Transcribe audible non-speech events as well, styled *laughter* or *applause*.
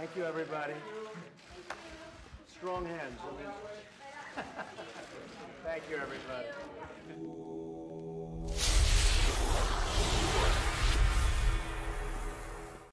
Thank you, everybody. Strong hands. *laughs* Thank you, everybody.